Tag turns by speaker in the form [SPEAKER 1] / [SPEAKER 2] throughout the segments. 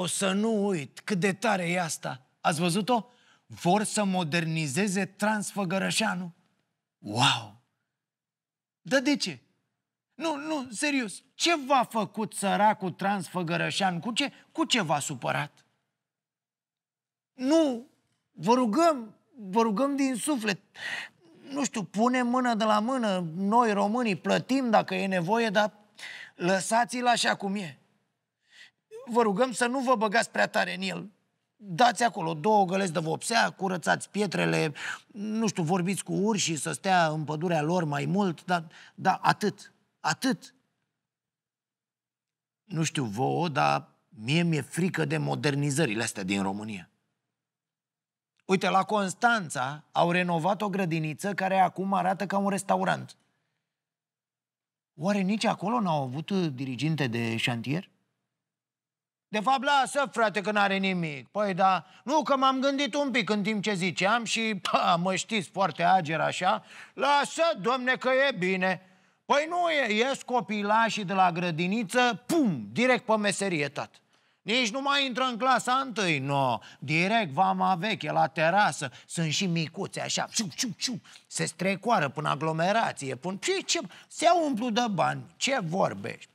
[SPEAKER 1] O, să nu uit, cât de tare e asta. Ați văzut-o? Vor să modernizeze Transfăgărășanu. Wow! Dar de ce? Nu, nu, serios. Ce v-a făcut săracul Transfăgărășan? Cu ce, cu ce v-a supărat? Nu, vă rugăm, vă rugăm din suflet. Nu știu, punem mână de la mână, noi românii plătim dacă e nevoie, dar lăsați-l așa cum e. Vă rugăm să nu vă băgați prea tare în el. Dați acolo două găleți de vopsea, curățați pietrele, nu știu, vorbiți cu urși să stea în pădurea lor mai mult, dar, dar atât, atât. Nu știu vouă, dar mie mi-e frică de modernizările astea din România. Uite, la Constanța au renovat o grădiniță care acum arată ca un restaurant. Oare nici acolo n-au avut diriginte de șantier? De fapt, lasă, frate, că n-are nimic. Păi, da, nu, că m-am gândit un pic în timp ce ziceam și, pa, mă știți, foarte ager așa. Lasă, domne, că e bine. Păi nu e, ies copilașii de la grădiniță, pum, direct pe meserie, tată. Nici nu mai intră în clasa întâi, nu. No. Direct vama veche, la terasă. Sunt și micuțe așa, ciu, ciu, ciu. Se strecoară până aglomerație. Până... Ce, ce? Se umplu de bani. Ce vorbești?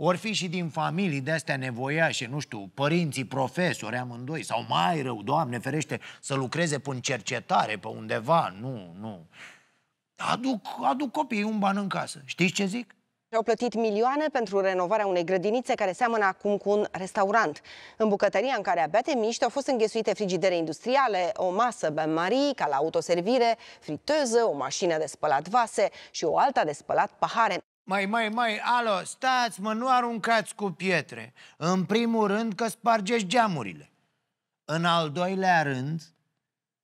[SPEAKER 1] Ori fi și din familii de astea nevoiașe, nu știu, părinții profesori amândoi, sau mai rău, Doamne ferește, să lucreze pe cercetare pe undeva. Nu, nu. Aduc, aduc copiii un ban în casă. Știți ce zic?
[SPEAKER 2] Au plătit milioane pentru renovarea unei grădinițe care seamănă acum cu un restaurant. În bucătăria în care abia te miști au fost înghesuite frigidere industriale, o masă bain-marie ca la autoservire, friteză, o mașină de spălat vase și o alta de spălat pahare.
[SPEAKER 1] Mai, mai, mai, alo, stați mă, nu aruncați cu pietre În primul rând că spargeți geamurile În al doilea rând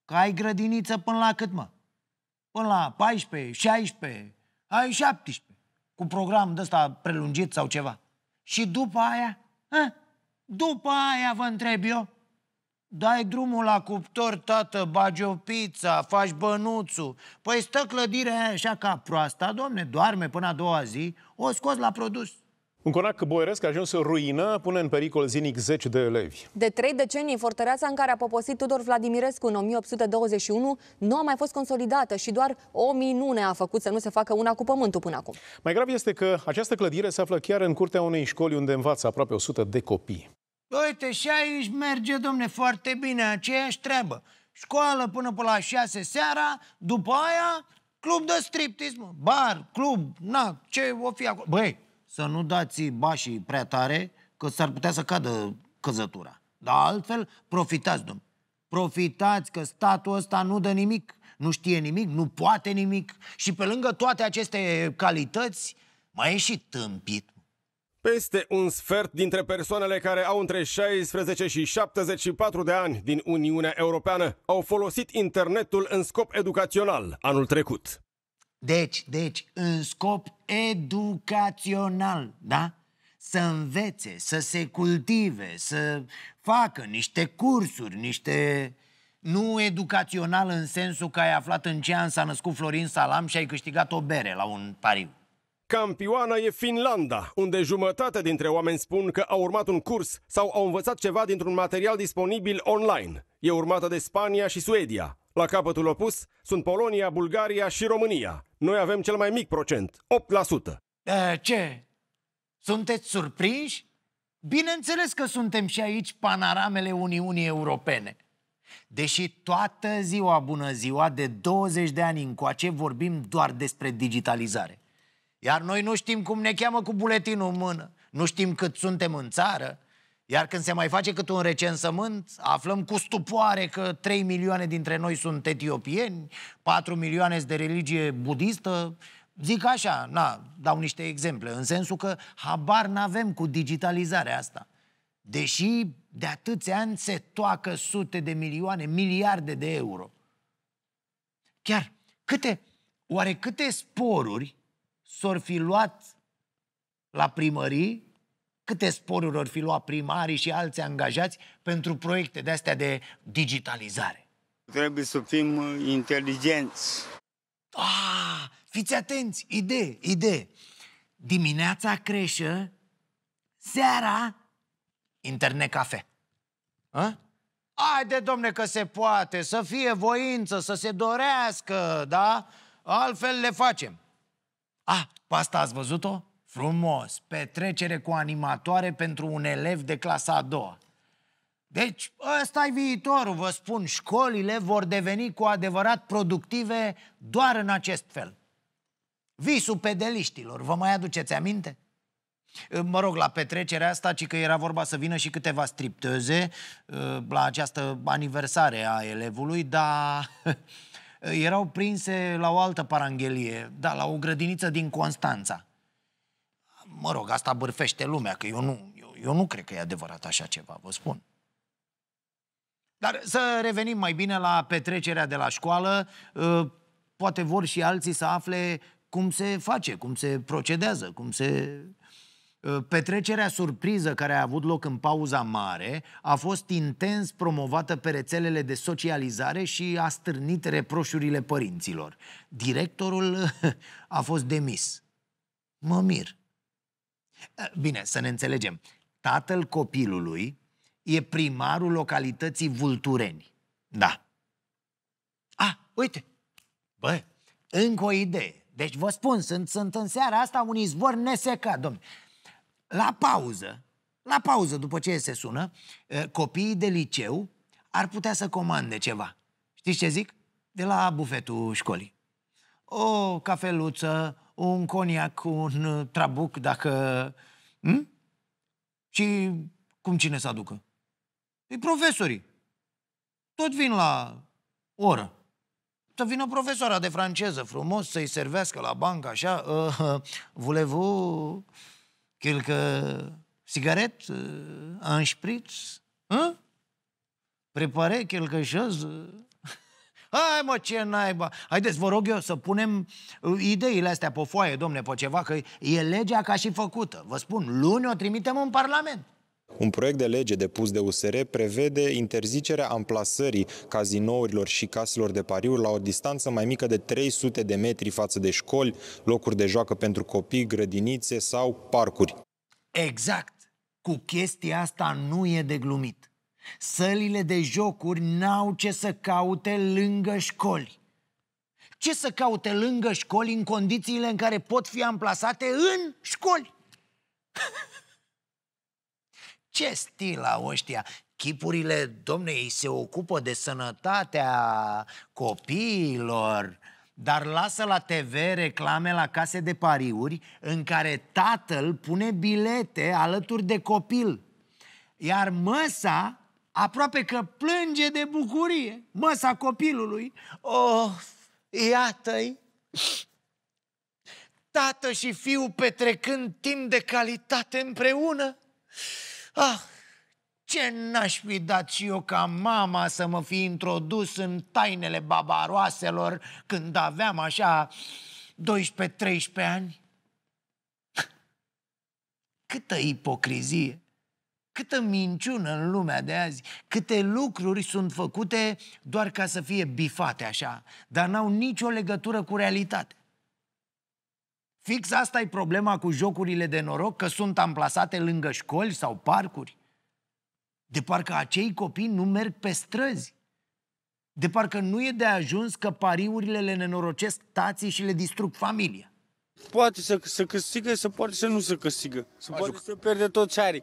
[SPEAKER 1] Că ai grădiniță până la cât, mă? Până la 14, 16, ai 17 Cu program de ăsta prelungit sau ceva Și după aia? Ha? După aia vă întreb eu Dai drumul la cuptor, tată, bagi o pizza, faci bănuțul. Păi stă clădirea aia așa ca proasta, domne, doarme până a doua zi, o scos la produs.
[SPEAKER 3] Un conac boieresc a ajuns în ruină, pune în pericol zinic zeci de elevi.
[SPEAKER 4] De trei decenii, fortăreața în care a poposit Tudor Vladimirescu în 1821 nu a mai fost consolidată și doar o minune a făcut să nu se facă una cu pământul până acum.
[SPEAKER 3] Mai grav este că această clădire se află chiar în curtea unei școli unde învață aproape 100 de copii.
[SPEAKER 1] Uite, și aici merge, domne, foarte bine, aceeași treabă. Școală până pe la șase seara, după aia club de striptease, mă. Bar, club, na, ce o fi acolo. Băi, să nu dați bașii prea tare, că s-ar putea să cadă căzătura. Dar altfel, profitați, domn. Profitați că statul ăsta nu dă nimic, nu știe nimic, nu poate nimic și pe lângă toate aceste calități, mai e și tâmpit.
[SPEAKER 5] Peste un sfert dintre persoanele care au între 16 și 74 de ani din Uniunea Europeană au folosit internetul în scop educațional anul trecut.
[SPEAKER 1] Deci, deci, în scop educațional, da? Să învețe, să se cultive, să facă niște cursuri, niște... Nu educațional în sensul că ai aflat în ce an s-a născut Florin Salam și ai câștigat o bere la un pariu.
[SPEAKER 5] Campioana e Finlanda, unde jumătate dintre oameni spun că au urmat un curs sau au învățat ceva dintr-un material disponibil online. E urmată de Spania și Suedia. La capătul opus sunt Polonia, Bulgaria și România. Noi avem cel mai mic procent, 8%.
[SPEAKER 1] E, ce? Sunteți surprinși? Bineînțeles că suntem și aici panoramele Uniunii Europene. Deși toată ziua bună ziua, de 20 de ani încoace, vorbim doar despre digitalizare. Iar noi nu știm cum ne cheamă cu buletinul în mână, nu știm cât suntem în țară, iar când se mai face cât un recensământ, aflăm cu stupoare că 3 milioane dintre noi sunt etiopieni, 4 milioane de religie budistă. Zic așa, na, dau niște exemple, în sensul că habar n-avem cu digitalizarea asta. Deși de atâția ani se toacă sute de milioane, miliarde de euro. Chiar, câte, oare câte sporuri s-or fi luat la primării, câte sporuri or fi luat primarii și alți angajați pentru proiecte de astea de digitalizare.
[SPEAKER 6] Trebuie să fim uh, inteligenți.
[SPEAKER 1] Ah, fiți atenți, idee, idee. Dimineața creșă, seara internet cafe. A? Haide, domne, că se poate, să fie voință, să se dorească, da? Altfel le facem. Ah, pe asta ați văzut-o? Frumos, petrecere cu animatoare pentru un elev de clasa a doua. Deci, ăsta e viitorul, vă spun, școlile vor deveni cu adevărat productive doar în acest fel. Visul pedeliștilor, vă mai aduceți aminte? Mă rog, la petrecerea asta, ci că era vorba să vină și câteva stripteze la această aniversare a elevului, dar erau prinse la o altă paranghelie, da, la o grădiniță din Constanța. Mă rog, asta bârfește lumea, că eu nu, eu, eu nu cred că e adevărat așa ceva, vă spun. Dar să revenim mai bine la petrecerea de la școală. Poate vor și alții să afle cum se face, cum se procedează, cum se... Petrecerea surpriză care a avut loc în pauza mare a fost intens promovată pe rețelele de socializare și a stârnit reproșurile părinților. Directorul a fost demis. Mă mir. Bine, să ne înțelegem. Tatăl copilului e primarul localității Vultureni. Da. A, uite, bă, încă o idee. Deci vă spun, sunt, sunt în seara asta un izvor nesecat, domnule. La pauză, la pauză, după ce se sună, copiii de liceu ar putea să comande ceva. Știți ce zic? De la bufetul școlii. O cafeluță, un coniac, un trabuc, dacă... Hm? Și cum cine să aducă? E profesorii. Tot vin la oră. Să vină profesoara de franceză frumos să-i servească la bancă, așa. Uh, voulez-vous quelque cigarette, uh, un spritz? Uh? Prepare quelque chose? Hai mă, ce naiba! Haideți, vă rog eu să punem uh, ideile astea pe foaie, domne, pe ceva, că e legea ca și făcută. Vă spun, luni o trimitem în Parlament.
[SPEAKER 7] Un proiect de lege depus de USR prevede interzicerea amplasării cazinourilor și caselor de pariuri la o distanță mai mică de 300 de metri față de școli, locuri de joacă pentru copii, grădinițe sau parcuri.
[SPEAKER 1] Exact. Cu chestia asta nu e de glumit. Sălile de jocuri n-au ce să caute lângă școli. Ce să caute lângă școli în condițiile în care pot fi amplasate în școli? Ce stil au ăștia? Chipurile, domne, ei se ocupă de sănătatea copiilor, dar lasă la TV reclame la case de pariuri în care tatăl pune bilete alături de copil. Iar măsa aproape că plânge de bucurie. Măsa copilului. Oh, iată-i! Tată și fiu petrecând timp de calitate împreună. Ah, ce n-aș fi dat și eu ca mama să mă fi introdus în tainele babaroaselor când aveam așa 12-13 ani? Câtă ipocrizie, câtă minciună în lumea de azi, câte lucruri sunt făcute doar ca să fie bifate așa, dar n-au nicio legătură cu realitatea. Fix asta e problema cu jocurile de noroc, că sunt amplasate lângă școli sau parcuri. De parcă acei copii nu merg pe străzi. De parcă nu e de ajuns că pariurile le nenorocesc tații și le distrug familia.
[SPEAKER 6] Poate să, să câștigă, să poate să nu să câștigă. Să poate să pierde tot ce are.